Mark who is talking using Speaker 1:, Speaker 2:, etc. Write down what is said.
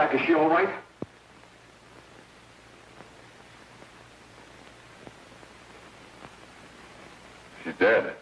Speaker 1: Jack, is she all right?
Speaker 2: She's dead.